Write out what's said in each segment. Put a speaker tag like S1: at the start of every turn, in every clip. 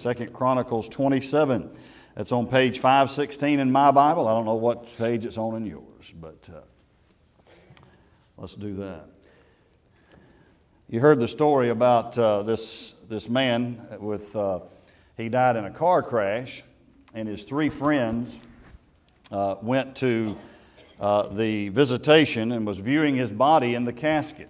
S1: Second Chronicles 27. That's on page 516 in my Bible. I don't know what page it's on in yours, but uh, let's do that. You heard the story about uh, this, this man with, uh, he died in a car crash, and his three friends uh, went to uh, the visitation and was viewing his body in the casket.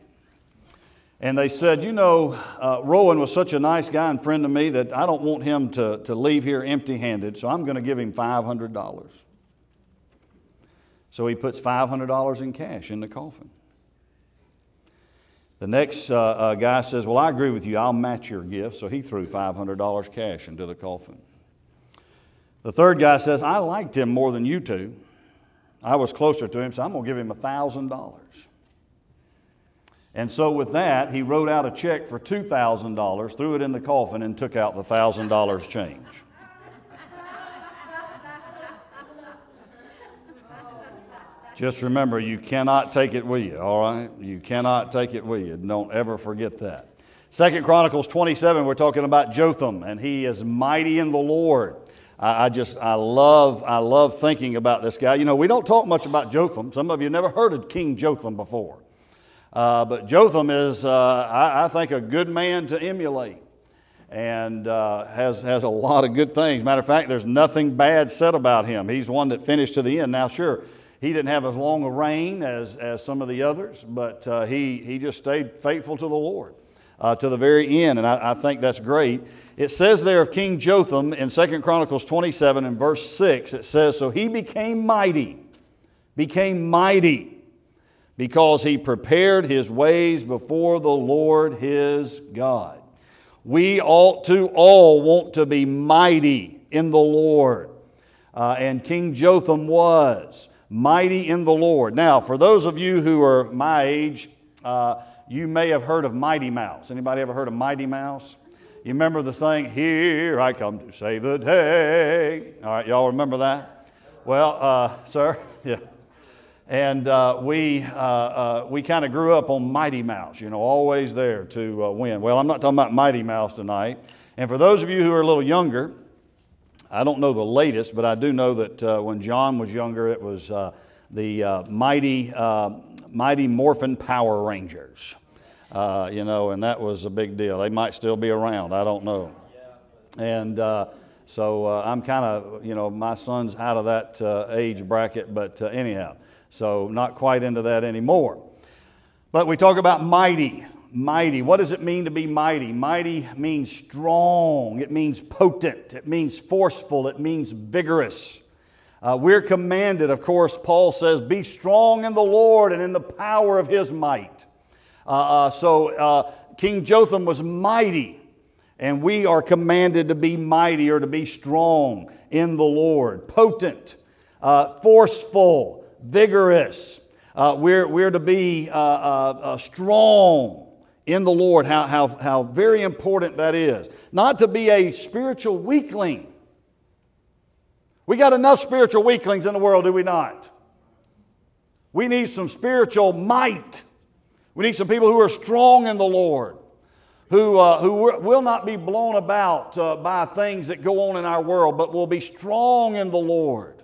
S1: And they said, You know, uh, Rowan was such a nice guy and friend to me that I don't want him to, to leave here empty handed, so I'm going to give him $500. So he puts $500 in cash in the coffin. The next uh, uh, guy says, Well, I agree with you, I'll match your gift. So he threw $500 cash into the coffin. The third guy says, I liked him more than you two. I was closer to him, so I'm going to give him $1,000. And so, with that, he wrote out a check for $2,000, threw it in the coffin, and took out the $1,000 change. Just remember, you cannot take it with you, all right? You cannot take it with you. Don't ever forget that. Second Chronicles 27, we're talking about Jotham, and he is mighty in the Lord. I, I, just, I love, I love thinking about this guy. You know, we don't talk much about Jotham. Some of you never heard of King Jotham before. Uh, but Jotham is, uh, I, I, think, a good man to emulate and uh, has, has a lot of good things. Matter of fact, there's nothing bad said about him. He's one that finished to the end. Now, sure, he didn't have as long a reign as, as some of the others, but uh, he, he just stayed faithful to the Lord. Uh, to the very end, and I, I, think that's great. It says there of King Jotham in Second Chronicles 27 and verse 6, it says, So he became mighty, became mighty because he prepared his ways before the Lord his God. We ought to all want to be mighty in the Lord. Uh, and King Jotham was mighty in the Lord. Now, for those of you who are my age, uh, you may have heard of Mighty Mouse. Anybody ever heard of Mighty Mouse? You remember the thing, Here I come to save the day. All right, y'all remember that? Well, uh, sir, yeah. And uh, we, uh, uh, we kind of grew up on Mighty Mouse, you know, always there to uh, win. Well, I'm not talking about Mighty Mouse tonight. And for those of you who are a little younger, I don't know the latest, but I do know that uh, when John was younger, it was uh, the Mighty, Mighty Morphin Power Rangers. you know, and that was a big deal. They might still be around, I don't know. And so I'm kind of, you know, my son's out of that age bracket, but anyhow. So, not quite into that anymore. But we talk about mighty. Mighty. What does it mean to be mighty? Mighty means strong, it means potent, it means forceful, it means vigorous. Uh, we're commanded, of course, Paul says, be strong in the Lord and in the power of his might. Uh, uh, so, uh, King Jotham was mighty, and we are commanded to be mighty or to be strong in the Lord, potent, uh, forceful, vigorous. Uh, we're, we're to be uh, uh, uh, strong in the Lord, how, how, how very important that is. Not to be a spiritual weakling. We got enough spiritual weaklings in the world, do we not? We need some spiritual might. We need some people who are strong in the Lord, who, uh, who will not be blown about uh, by things that go on in our world, but will be strong in the Lord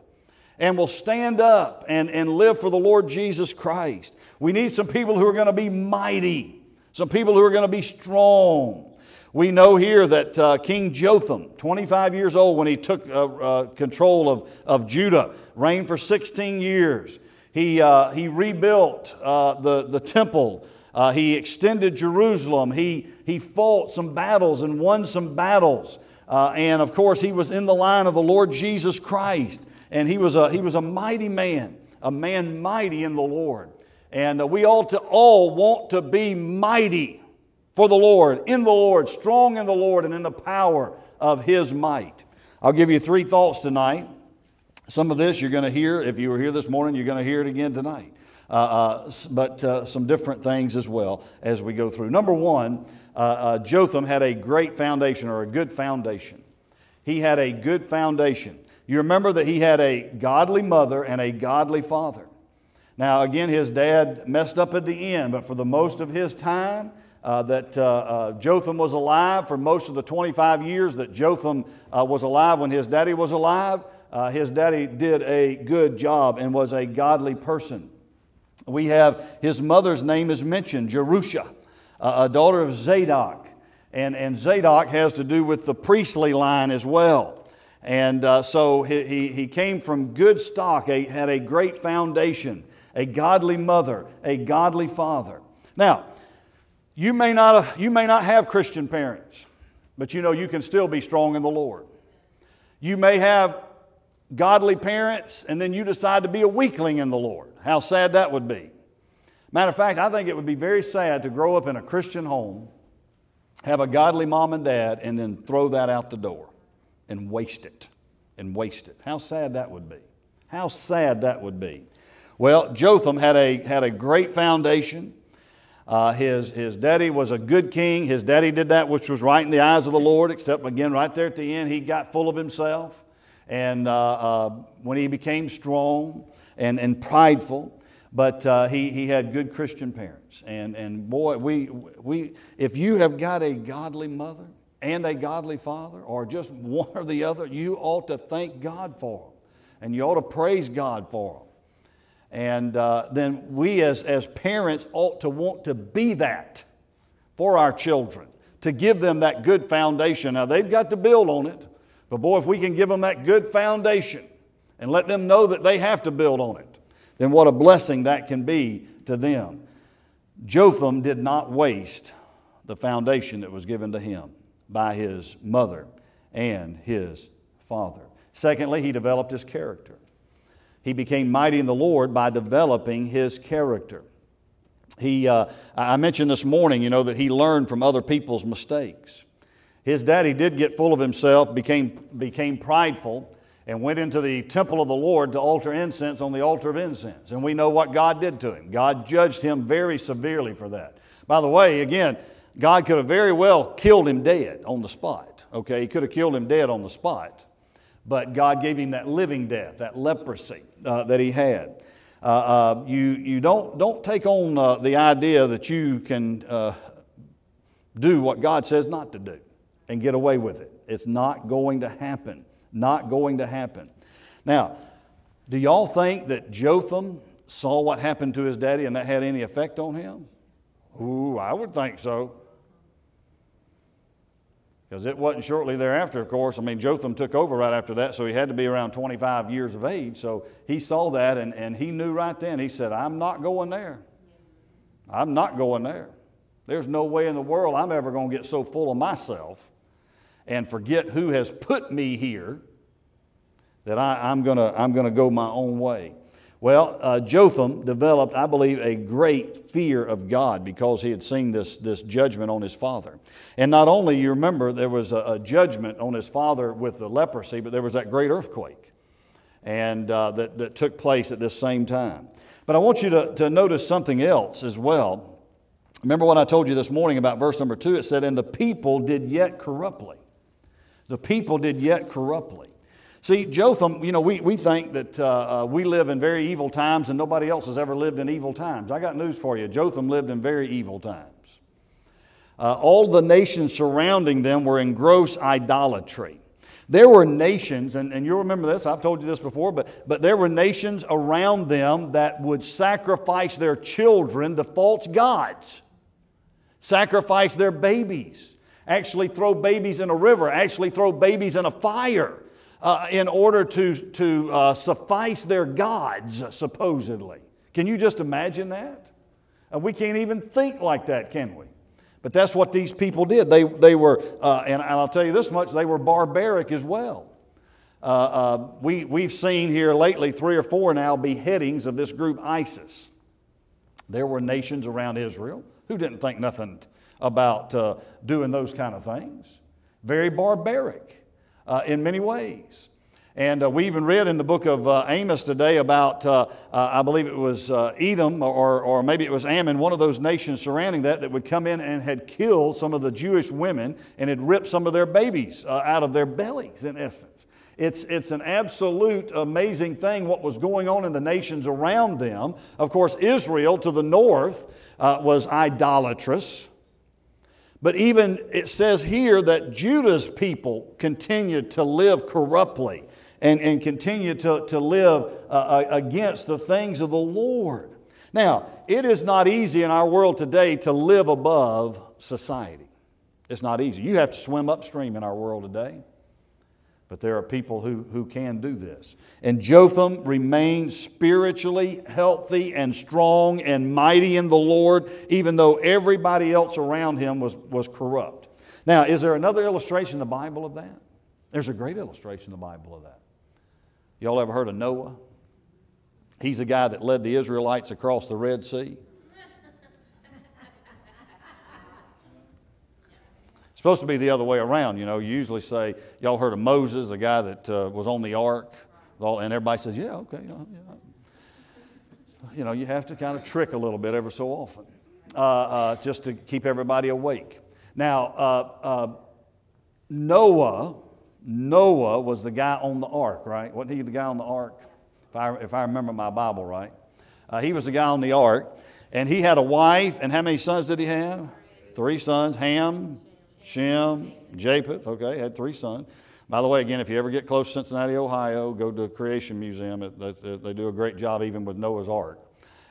S1: and will stand up and, and live for the Lord Jesus Christ. We need some people who are going to be mighty, some people who are going to be strong. We know here that uh, King Jotham, 25 years old when he took uh, uh, control of, of Judah, reigned for 16 years. He, uh, he rebuilt uh, the, the temple. Uh, he extended Jerusalem. He, he fought some battles and won some battles. and of course, he was in the line of the Lord Jesus Christ. And he was a, he was a mighty man, a man mighty in the Lord. And uh, we ought to all want to be mighty for the Lord, in the Lord, strong in the Lord, and in the power of his might. I'll give you three thoughts tonight. Some of this you're going to hear, if you were here this morning, you're going to hear it again tonight. Uh, uh, but uh, some different things as well as we go through. Number one, uh, uh, Jotham had a great foundation or a good foundation. He had a good foundation. You remember that he had a godly mother and a godly father. Now, again, his dad messed up at the end, but for the most of his time, uh, that uh, uh, Jotham was alive for most of the 25 years that Jotham uh, was alive when his daddy was alive. Uh, his daddy did a good job and was a godly person. We have his mother's name is mentioned, Jerusha, a daughter of Zadok. And, and Zadok has to do with the priestly line as well. And uh, so he, he, came from good stock, a, had a great foundation, a godly mother, a godly father. Now, you may, not, you may not have Christian parents, but you know you can still be strong in the Lord. You may have godly parents, and then you decide to be a weakling in the Lord. How sad that would be. Matter of fact, I think it would be very sad to grow up in a Christian home, have a godly mom and dad, and then throw that out the door and waste it and waste it. How sad that would be. How sad that would be. Well, Jotham had a, had a great foundation. Uh, his, his daddy was a good king. His daddy did that which was right in the eyes of the Lord, except again, right there at the end, he got full of himself. And uh, uh, when he became strong and, and prideful, but uh, he, he had good Christian parents. And, and boy, we, we, if you have got a godly mother, and a godly father, or just one or the other, you ought to thank God for them. And you ought to praise God for them. And uh, then we as, as parents ought to want to be that for our children, to give them that good foundation. Now, they've got to build on it, but boy, if we can give them that good foundation and let them know that they have to build on it, then what a blessing that can be to them. Jotham did not waste the foundation that was given to him by his mother and his father. Secondly, he developed his character. He became mighty in the Lord by developing his character. He, uh, I mentioned this morning, you know, that he learned from other people's mistakes. His daddy did get full of himself, became, became prideful, and went into the temple of the Lord to altar incense on the altar of incense. And we know what God did to him. God judged him very severely for that. By the way, again, God could have very well killed him dead on the spot. Okay, he could have killed him dead on the spot. But God gave him that living death, that leprosy uh, that he had. Uh, uh, you you don't, don't take on uh, the idea that you can uh, do what God says not to do and get away with it. It's not going to happen. Not going to happen. Now, do y'all think that Jotham saw what happened to his daddy and that had any effect on him? Ooh, I would think so. Because it wasn't shortly thereafter, of course. I mean, Jotham took over right after that, so he had to be around 25 years of age. So he saw that and, and he knew right then. He said, I'm not going there. I'm not going there. There's no way in the world I'm ever going to get so full of myself and forget who has put me here that I, am going to I'm going to go my own way. Well, uh, Jotham developed, I believe, a great fear of God because he had seen this, this judgment on his father. And not only, you remember, there was a, a judgment on his father with the leprosy, but there was that great earthquake and, uh, that, that took place at this same time. But I want you to, to notice something else as well. Remember what I told you this morning about verse number two? It said, And the people did yet corruptly. The people did yet corruptly. See, Jotham, you know, we, we think that uh, uh, we live in very evil times and nobody else has ever lived in evil times. I got news for you. Jotham lived in very evil times. Uh, all the nations surrounding them were in gross idolatry. There were nations, and, and you'll remember this, I've told you this before, but, but there were nations around them that would sacrifice their children to false gods, sacrifice their babies, actually throw babies in a river, actually throw babies in a fire uh, in order to, to uh, suffice their gods, supposedly. Can you just imagine that? Uh, we can't even think like that, can we? But that's what these people did. They, they were, uh, and I'll tell you this much, they were barbaric as well. Uh, we, we've seen here lately three or four now beheadings of this group ISIS. There were nations around Israel who didn't think nothing about doing those kind of things. Very barbaric uh, in many ways. And uh, we even read in the book of uh, Amos today about, uh, uh I believe it was uh, Edom or, or maybe it was Ammon, one of those nations surrounding that, that would come in and had killed some of the Jewish women and had ripped some of their babies uh, out of their bellies, in essence. It's, it's an absolute amazing thing what was going on in the nations around them. Of course, Israel to the north was idolatrous. But even it says here that Judah's people continued to live corruptly and, and continue to, to live uh, uh, against the things of the Lord. Now, it is not easy in our world today to live above society. It's not easy. You have to swim upstream in our world today. But there are people who, who can do this. And Jotham remained spiritually healthy and strong and mighty in the Lord, even though everybody else around him was, was corrupt. Now, is there another illustration in the Bible of that? There's a great illustration in the Bible of that. Y'all ever heard of Noah? He's the guy that led the Israelites across the Red Sea. Supposed to be the other way around. You know, you usually say, y'all heard of Moses, the guy that uh, was on the ark, and everybody says, yeah, okay. Yeah, yeah. You know, you have to kind of trick a little bit every so often uh, uh, just to keep everybody awake. Now, uh, uh, Noah Noah was the guy on the ark, right? Wasn't he the guy on the ark? If I, if I remember my Bible right. Uh, he was the guy on the ark, and he had a wife, and how many sons did he have? Three sons Ham, Shem, Japheth. Okay, had three sons. By the way, again, if you ever get close to Cincinnati, Ohio, go to the Creation Museum. It, they, they do a great job even with Noah's Ark.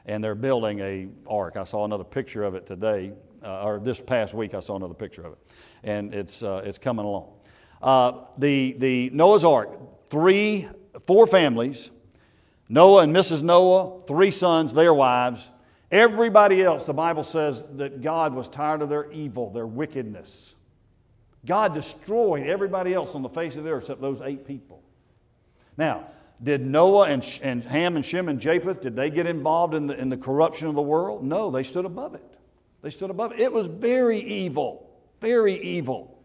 S1: And they're building a ark. I saw another picture of it today, uh, or this past week I saw another picture of it. And it's, uh, it's coming along. Uh, the, the Noah's Ark, three, four families, Noah and Mrs. Noah, three sons, their wives. Everybody else, the Bible says that God was tired of their evil, their wickedness. God destroyed everybody else on the face of the earth except those eight people. Now, did Noah and, and Ham and Shem and Japheth, did they get involved in the, in the corruption of the world? No, they stood above it. They stood above it. It was very evil, very evil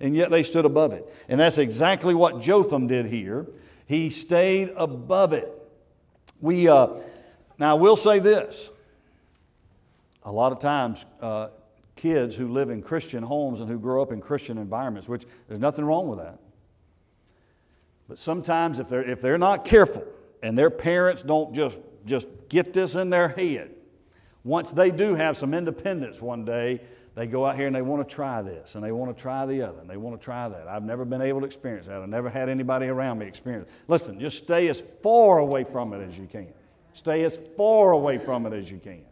S1: and yet they stood above it. And that's exactly what Jotham did here. He stayed above it. We, uh, now, I will say this. A lot of times, uh, kids who live in Christian homes and who grow up in Christian environments, which there's nothing wrong with that. But sometimes, if they're, if they're not careful and their parents don't just, just get this in their head, once they do have some independence one day, they go out here and they want to try this and they want to try the other and they want to try that. I've never been able to experience that. I've never had anybody around me experience. it. Listen, just stay as far away from it as you can. Stay as far away from it as you can.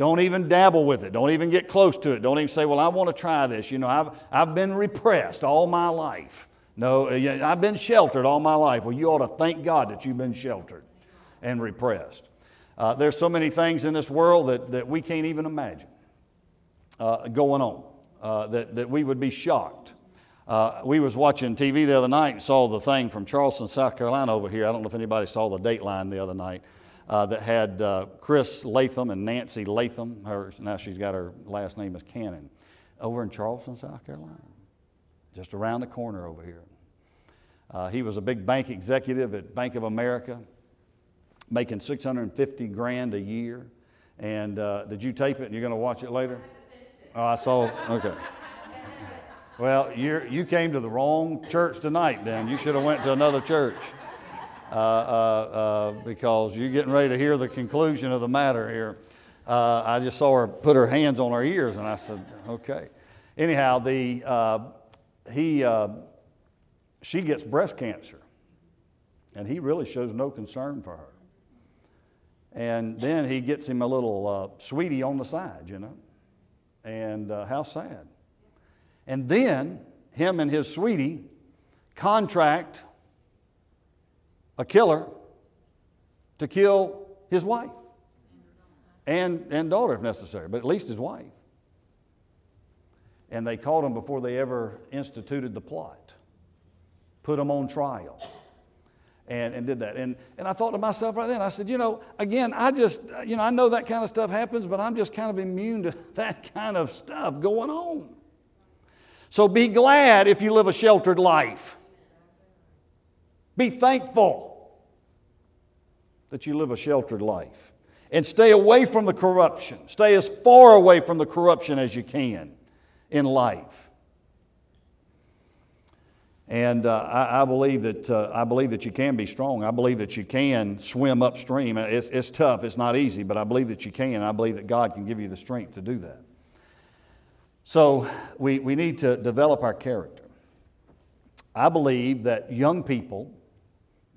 S1: Don't even dabble with it. Don't even get close to it. Don't even say, Well, I want to try this. You know, I've, I've been repressed all my life. No, uh, I've been sheltered all my life. Well, you ought to thank God that you've been sheltered and repressed. Uh, there's so many things in this world that, that we can't even imagine uh, going on, uh, that, that we would be shocked. Uh, we was watching TV the other night and saw the thing from Charleston, South Carolina over here. I don't know if anybody saw the Dateline the other night uh, that had uh, Chris Latham and Nancy Latham. Her, now she's got her last name is Cannon, over in Charleston, South Carolina, just around the corner over here. Uh, he was a big bank executive at Bank of America, making 650 grand a year. And did you tape it and you're going to watch it later? Oh, I saw, okay. Well, you you came to the wrong church tonight, then. You should have went to another church. Uh, uh, uh, because you're getting ready to hear the conclusion of the matter here. Uh, I just saw her put her hands on her ears, and I said, okay. Anyhow, the, uh, he, she gets breast cancer, and he really shows no concern for her. And then he gets him a little sweetie on the side, you know. And how sad. And then him and his sweetie contract a killer to kill his wife and, and daughter if necessary, but at least his wife. And they caught him before they ever instituted the plot, put him on trial and, and did that. And, and I thought to myself right then, I said, you know, again, I just, you know, I know that kind of stuff happens, but I'm just kind of immune to that kind of stuff going on. So be glad if you live a sheltered life. Be thankful that you live a sheltered life. And stay away from the corruption. Stay as far away from the corruption as you can in life. And uh, I, I, believe that, uh, I believe that you can be strong. I believe that you can swim upstream. It's, it's tough, it's not easy, but I believe that you can. I believe that God can give you the strength to do that. So we, we need to develop our character. I believe that young people,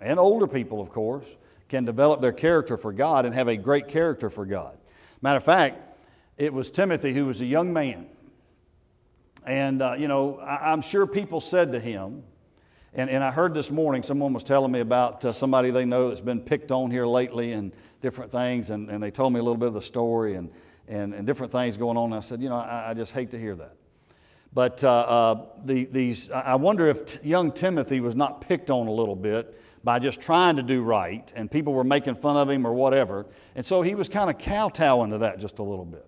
S1: and older people, of course, can develop their character for God and have a great character for God. Matter of fact, it was Timothy who was a young man. And, uh, you know, I, am sure people said to him, and, and I heard this morning someone was telling me about uh, somebody they know that's been picked on here lately and different things, and, and they told me a little bit of the story and, and, and different things going on. And I said, you know, I, I just hate to hear that. But uh, uh, the, these, I wonder if young Timothy was not picked on a little bit by just trying to do right, and people were making fun of him or whatever. And so he was kind of kowtowing to that just a little bit.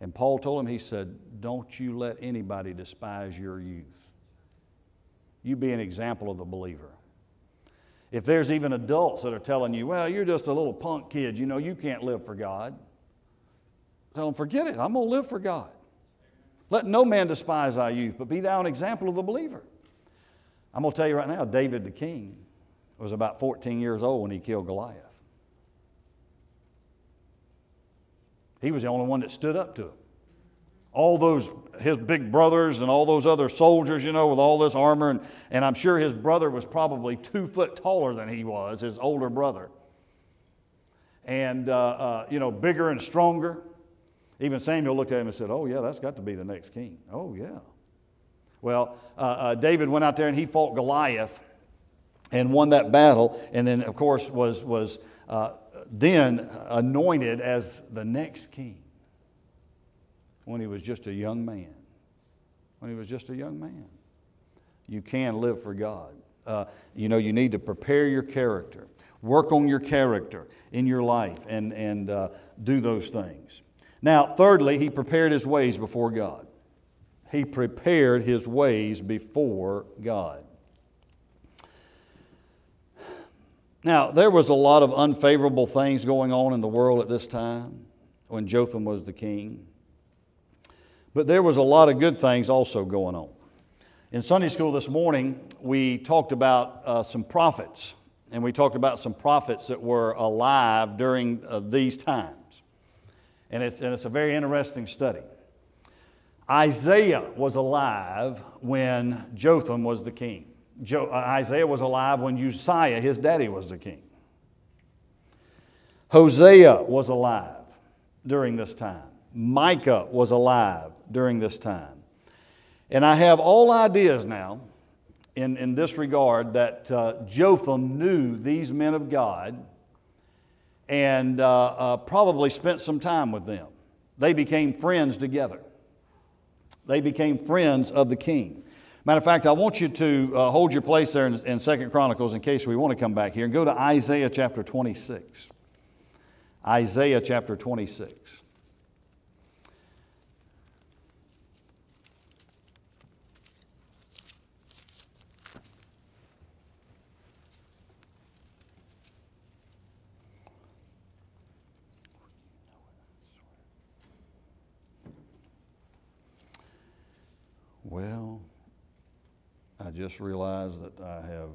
S1: And Paul told him, he said, Don't you let anybody despise your youth. You be an example of the believer. If there's even adults that are telling you, well, you're just a little punk kid, you know, you can't live for God, tell them, forget it, I'm going to live for God. Let no man despise thy youth, but be thou an example of the believer. I'm going to tell you right now, David the king was about 14 years old when he killed Goliath. He was the only one that stood up to him. All those, his big brothers and all those other soldiers, you know, with all this armor, and, and I'm sure his brother was probably two foot taller than he was, his older brother. And, uh, uh, you know, bigger and stronger. Even Samuel looked at him and said, Oh, yeah, that's got to be the next king. Oh, yeah. Well, uh, uh, David went out there and he fought Goliath and won that battle, and then, of course, was, was uh, then anointed as the next king when he was just a young man. When he was just a young man. You can live for God. Uh, you know, you need to prepare your character, work on your character in your life, and, and uh, do those things. Now, thirdly, he prepared his ways before God. He prepared his ways before God. Now, there was a lot of unfavorable things going on in the world at this time when Jotham was the king. But there was a lot of good things also going on. In Sunday school this morning, we talked about uh, some prophets, and we talked about some prophets that were alive during uh, these times. And it's, and it's a very interesting study. Isaiah was alive when Jotham was the king. Jo- uh, Isaiah was alive when Uzziah, his daddy, was the king. Hosea was alive during this time. Micah was alive during this time. And I have all ideas now in, in this regard that uh, Jotham knew these men of God and uh, uh, probably spent some time with them. They became friends together. They became friends of the king. Matter of fact, I want you to uh, hold your place there in, in Second Chronicles in case we want to come back here and go to Isaiah chapter 26. Isaiah chapter 26. Well, I just realized that I have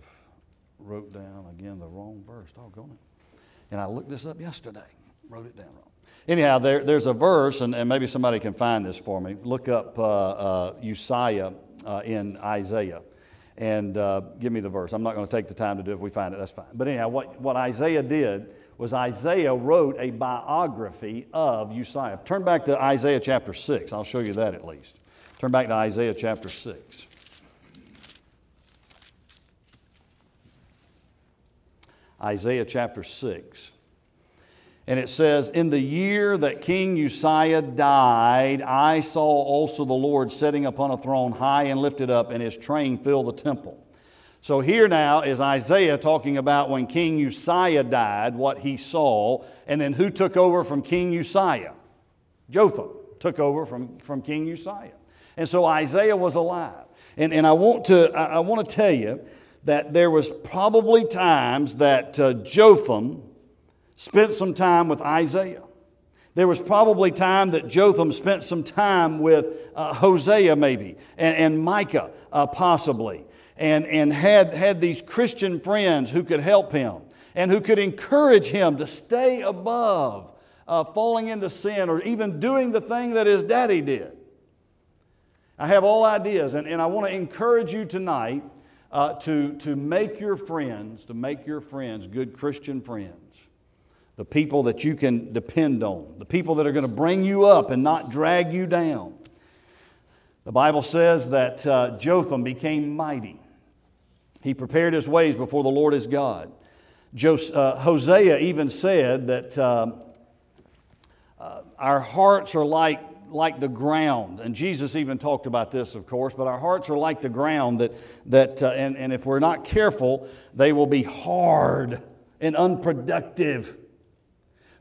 S1: wrote down again the wrong verse. Doggone it. And I looked this up yesterday, wrote it down wrong. Anyhow, there, there's a verse, and, and, maybe somebody can find this for me. Look up uh, uh, Uzziah uh, in Isaiah and uh, give me the verse. I'm not going to take the time to do it. If we find it, that's fine. But anyhow, what, what Isaiah did was Isaiah wrote a biography of Uzziah. Turn back to Isaiah chapter 6. I'll show you that at least. Turn back to Isaiah chapter 6. Isaiah chapter 6. And it says, In the year that King Uzziah died, I saw also the Lord sitting upon a throne high and lifted up, and his train filled the temple. So here now is Isaiah talking about when King Uzziah died, what he saw, and then who took over from King Uzziah? Jotham took over from, from King Uzziah. And so Isaiah was alive. And, and I, want to, I, want to tell you that there was probably times that uh, Jotham spent some time with Isaiah. There was probably time that Jotham spent some time with uh, Hosea, maybe, and, and Micah, uh, possibly, and, and had, had these Christian friends who could help him and who could encourage him to stay above uh, falling into sin or even doing the thing that his daddy did. I have all ideas, and, and I want to encourage you tonight uh, to, to make your friends, to make your friends good Christian friends. The people that you can depend on, the people that are going to bring you up and not drag you down. The Bible says that uh, Jotham became mighty. He prepared his ways before the Lord his God. Jos- uh, Hosea even said that uh, uh, our hearts are like, like the ground. And Jesus even talked about this, of course, but our hearts are like the ground that, that uh, and, and if we're not careful, they will be hard and unproductive.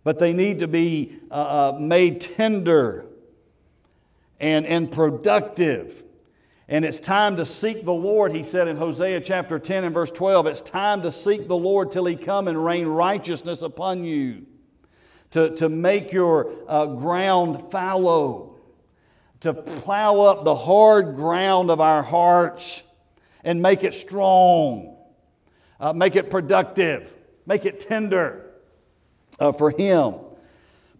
S1: But they need to be uh, uh, made tender and, and productive. And it's time to seek the Lord, he said in Hosea chapter 10 and verse 12. It's time to seek the Lord till he come and rain righteousness upon you, to, to make your uh, ground fallow, to plow up the hard ground of our hearts and make it strong, uh, make it productive, make it tender uh, for him.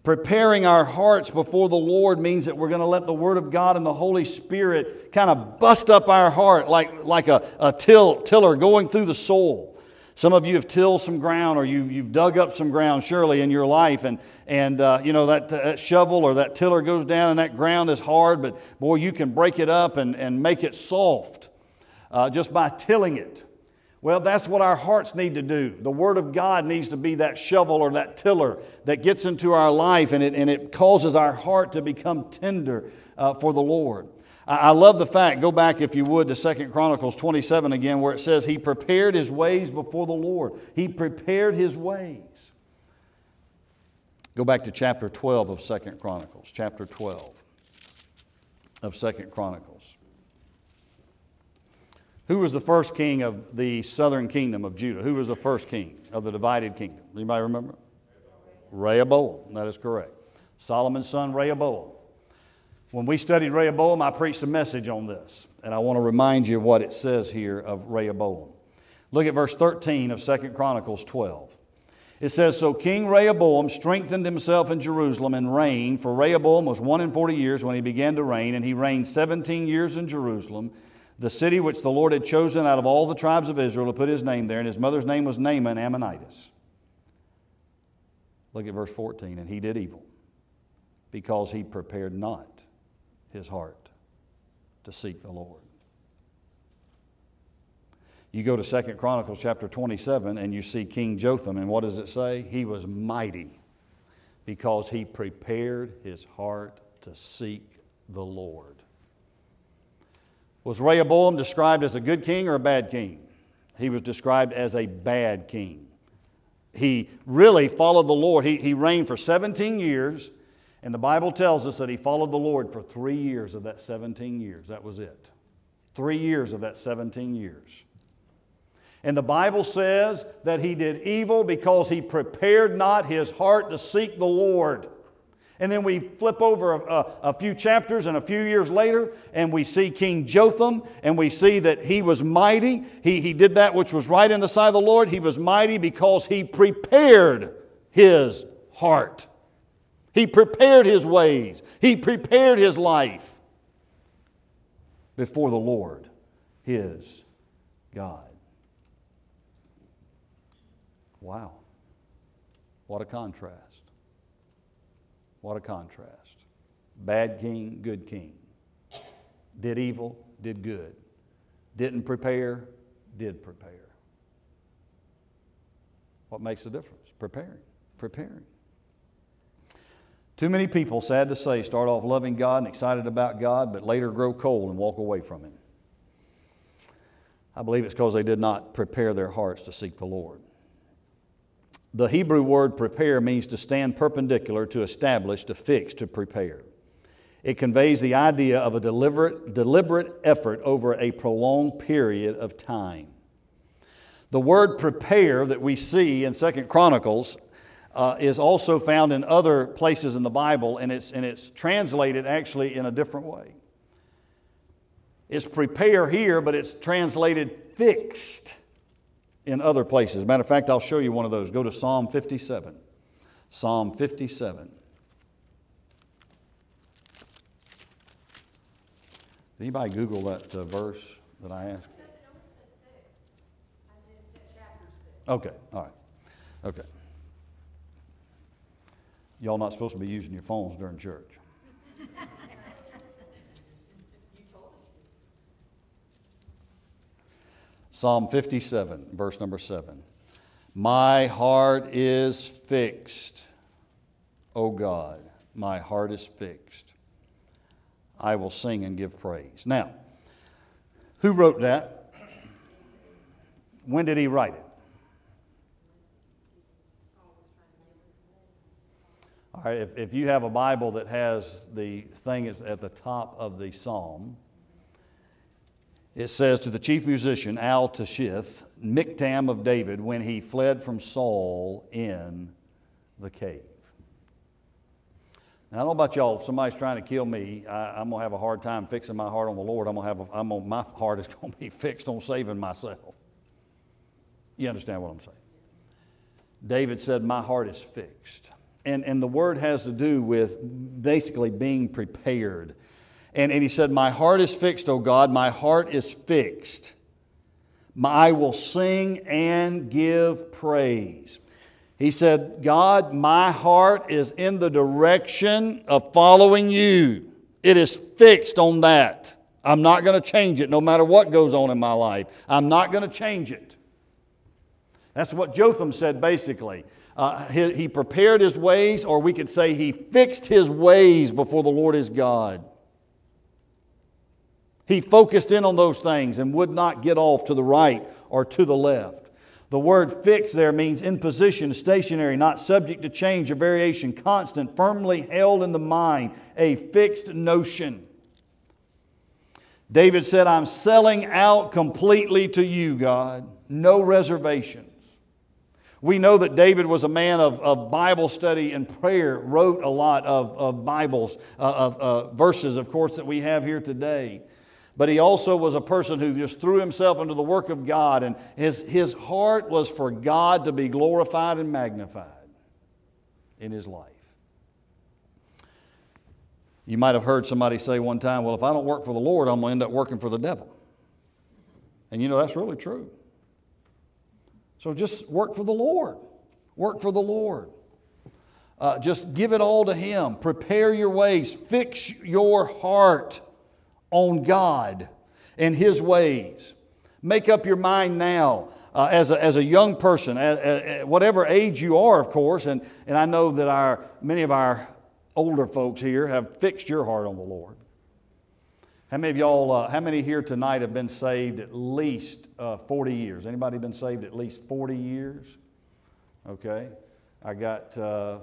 S1: Preparing our hearts before the Lord means that we're going to let the Word of God and the Holy Spirit kind of bust up our heart like, like a, a till, tiller going through the soul. Some of you have tilled some ground or you, you've dug up some ground, surely, in your life. And, and uh, you know, that, that shovel or that tiller goes down and that ground is hard, but boy, you can break it up and, and make it soft uh, just by tilling it. Well, that's what our hearts need to do. The Word of God needs to be that shovel or that tiller that gets into our life and it, and it causes our heart to become tender uh, for the Lord. I, love the fact, go back if you would to Second Chronicles 27 again, where it says, He prepared His ways before the Lord. He prepared His ways. Go back to chapter 12 of Second Chronicles, chapter 12 of Second Chronicles. Who was the first king of the southern kingdom of Judah? Who was the first king of the divided kingdom? Anybody remember? Rehoboam. That is correct. Solomon's son, Rehoboam. When we studied Rehoboam, I preached a message on this, and I want to remind you what it says here of Rehoboam. Look at verse 13 of Second Chronicles 12. It says, So King Rehoboam strengthened himself in Jerusalem and reigned, for Rehoboam was one and forty years when he began to reign, and he reigned 17 years in Jerusalem the city which the Lord had chosen out of all the tribes of Israel to put his name there, and his mother's name was Naaman Ammonitess. Look at verse 14. And he did evil because he prepared not his heart to seek the Lord. You go to Second Chronicles chapter 27 and you see King Jotham, and what does it say? He was mighty because he prepared his heart to seek the Lord. Was Rehoboam described as a good king or a bad king? He was described as a bad king. He really followed the Lord. He, he reigned for 17 years, and the Bible tells us that he followed the Lord for three years of that 17 years. That was it. Three years of that 17 years. And the Bible says that he did evil because he prepared not his heart to seek the Lord. And then we flip over a, a, a, few chapters and a few years later, and we see King Jotham, and we see that he was mighty. He, he did that which was right in the sight of the Lord. He was mighty because he prepared his heart. He prepared his ways. He prepared his life before the Lord, his God. Wow. What a contrast. What a contrast. Bad king, good king. Did evil, did good. Didn't prepare, did prepare. What makes the difference? Preparing. Preparing. Too many people, sad to say, start off loving God and excited about God, but later grow cold and walk away from Him. I believe it's because they did not prepare their hearts to seek the Lord. The Hebrew word prepare means to stand perpendicular, to establish, to fix, to prepare. It conveys the idea of a deliberate, deliberate effort over a prolonged period of time. The word prepare that we see in Second Chronicles uh, is also found in other places in the Bible, and it's, and it's translated actually in a different way. It's prepare here, but it's translated fixed in other places. Matter of fact, I'll show you one of those. Go to Psalm 57. Psalm 57. Did anybody Google that uh, verse that I asked? Okay, all right. Okay. Y'all not supposed to be using your phones during church. Psalm 57, verse number 7. My heart is fixed, O God, my heart is fixed. I will sing and give praise. Now, who wrote that? When did he write it? All right, if, if you have a Bible that has the thing is at the top of the psalm, it says to the chief musician Al Tashith, Miktam of David, when he fled from Saul in the cave. Now, I don't know about y'all. If somebody's trying to kill me, I, am going to have a hard time fixing my heart on the Lord. I'm going to have a, I'm gonna, my heart is going to be fixed on saving myself. You understand what I'm saying? David said, My heart is fixed. And, and the word has to do with basically being prepared. And, and he said, My heart is fixed, O God, my heart is fixed. I will sing and give praise. He said, God, my heart is in the direction of following you. It is fixed on that. I'm not going to change it no matter what goes on in my life. I'm not going to change it. That's what Jotham said basically. Uh, he, he prepared his ways, or we could say he fixed his ways before the Lord his God. He focused in on those things and would not get off to the right or to the left. The word fixed there means in position, stationary, not subject to change or variation, constant, firmly held in the mind, a fixed notion. David said, I'm selling out completely to you, God, no reservations. We know that David was a man of, of Bible study and prayer, wrote a lot of, of Bibles, uh, of uh, verses, of course, that we have here today but he also was a person who just threw himself into the work of God, and his, his heart was for God to be glorified and magnified in his life. You might have heard somebody say one time, Well, if I don't work for the Lord, I'm going to end up working for the devil. And you know, that's really true. So just work for the Lord. Work for the Lord. Uh, just give it all to Him. Prepare your ways. Fix your heart on God and His ways. Make up your mind now. Uh, as, a, as a young person, at, at whatever age you are, of course, and, and I know that our, many of our older folks here have fixed your heart on the Lord. How many of y'all, uh, how many here tonight have been saved at least uh, 40 years? Anybody been saved at least 40 years? Okay. I got uh,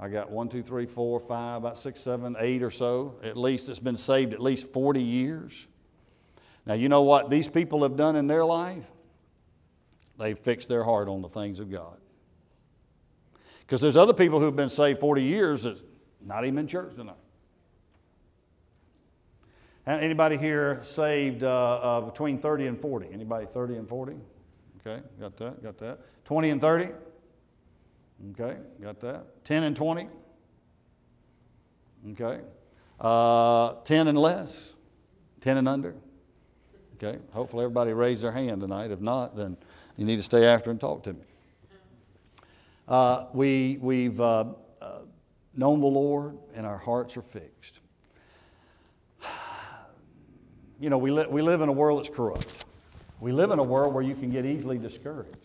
S1: I got one, two, three, four, five, about six, seven, eight or so, at least, that's been saved at least 40 years. Now, you know what these people have done in their life? They've fixed their heart on the things of God. Because there's other people who've been saved 40 years that's not even in church tonight. Anybody here saved uh, uh, between 30 and 40? Anybody 30 and 40? Okay, got that, got that. 20 and 30? Okay, got that? 10 and 20? Okay. Uh, 10 and less? 10 and under? Okay, hopefully everybody raised their hand tonight. If not, then you need to stay after and talk to me. Uh, we, we've uh, uh, known the Lord and our hearts are fixed. You know, we, li- we live in a world that's corrupt. We live in a world where you can get easily discouraged,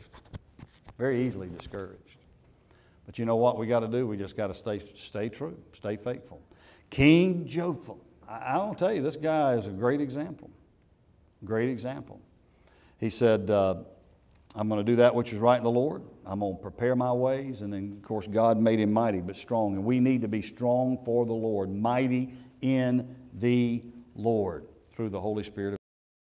S1: very easily discouraged. But you know what we got to do? We just got to stay, stay true, stay faithful. King Jotham, I, I will tell you, this guy is a great example. Great example. He said, uh, I'm going to do that which is right in the Lord. I'm going to prepare my ways. And then, of course, God made him mighty but strong. And we need to be strong for the Lord, mighty in the Lord through the Holy Spirit.